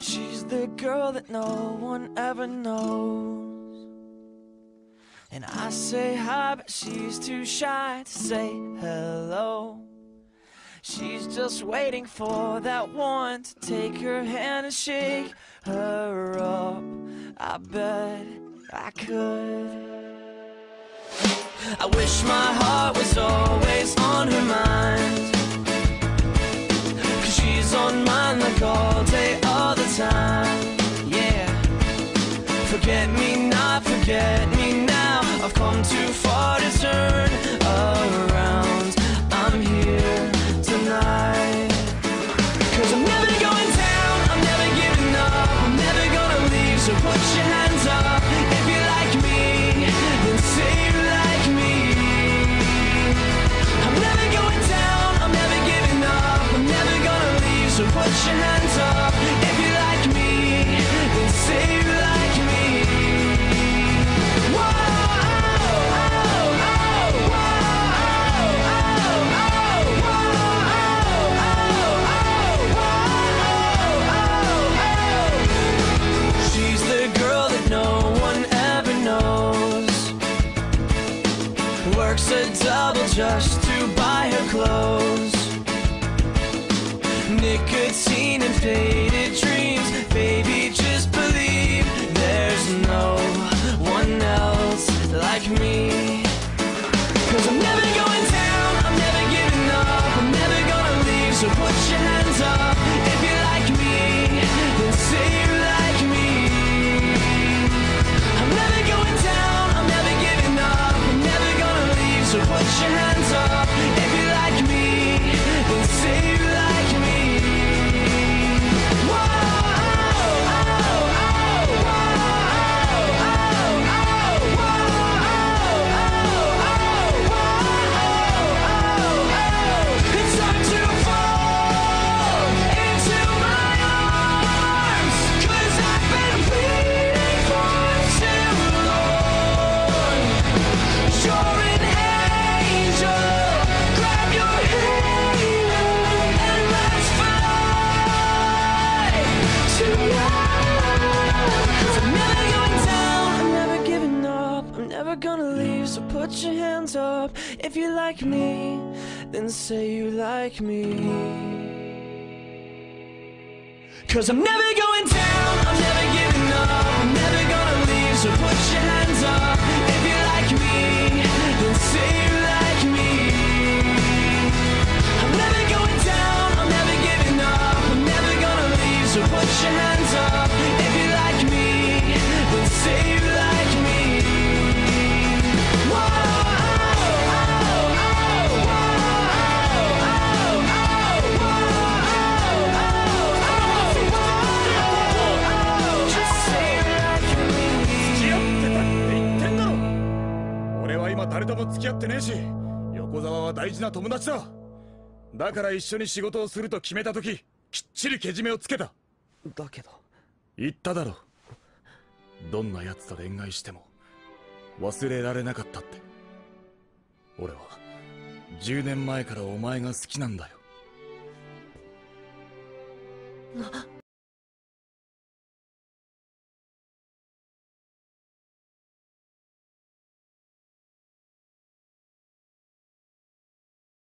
She's the girl that no one ever knows. And I say hi, but she's too shy to say hello. She's just waiting for that one to take her hand and shake her up. I bet I could. I wish my heart was always on her mind. Forget me not, forget me now. I've come too far to turn around. Works a double just to buy her clothes. Nicotine and faded up if you like me, then say you like me. Cause I'm never going down, I'm never giving up, 誰とも付き合ってねえし横沢は大事な友達だ。だから一緒に仕事をすると決めた時きっちりけじめをつけた。だけど。言っただろどんな奴と恋愛しても忘れられなかったって。俺は10年前からお前が好きなんだよ。な